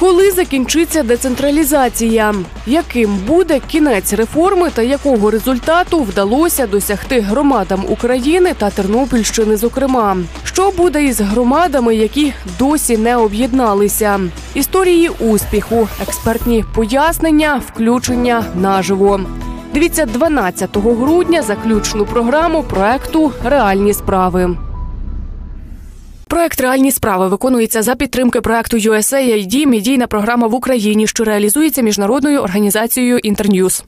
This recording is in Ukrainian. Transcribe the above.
Коли закінчиться децентралізація? Яким буде кінець реформи та якого результату вдалося досягти громадам України та Тернопільщини? Зокрема, що буде із громадами, які досі не об'єдналися? Історії успіху, експертні пояснення, включення наживо. Дивіться 12 грудня заключну програму проекту Реальні справи. Проект Реальні справи виконується за підтримки проекту USAID «Медійна програма в Україні, що реалізується міжнародною організацією Інтерньюз.